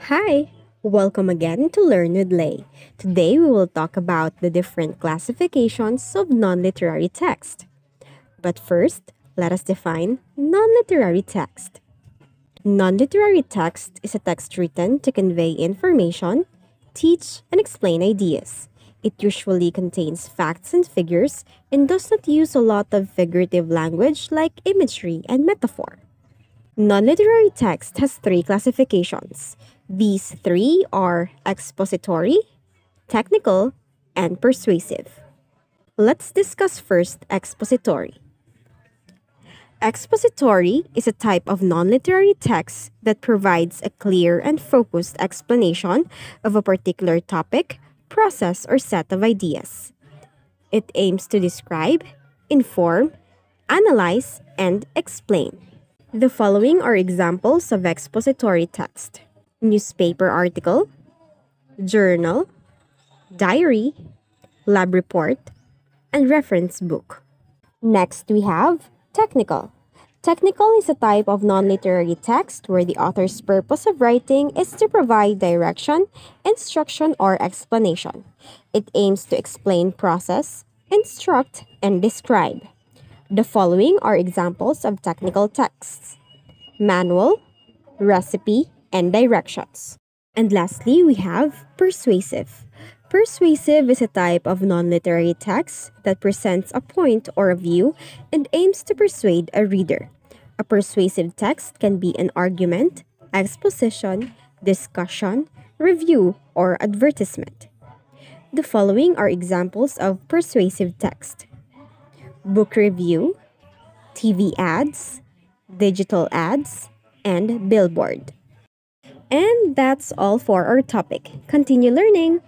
Hi! Welcome again to Learn with Lay. Today we will talk about the different classifications of non-literary text. But first, let us define non-literary text. Non-literary text is a text written to convey information, teach, and explain ideas. It usually contains facts and figures and does not use a lot of figurative language like imagery and metaphor. Non-literary text has three classifications. These three are expository, technical, and persuasive. Let's discuss first expository. Expository is a type of non-literary text that provides a clear and focused explanation of a particular topic, process, or set of ideas. It aims to describe, inform, analyze, and explain. The following are examples of expository text newspaper article, journal, diary, lab report, and reference book. Next, we have technical. Technical is a type of non literary text where the author's purpose of writing is to provide direction, instruction, or explanation. It aims to explain process, instruct, and describe. The following are examples of technical texts manual, recipe, and directions. And lastly, we have persuasive. Persuasive is a type of non literary text that presents a point or a view and aims to persuade a reader. A persuasive text can be an argument, exposition, discussion, review, or advertisement. The following are examples of persuasive text book review, TV ads, digital ads, and billboard. And that's all for our topic. Continue learning!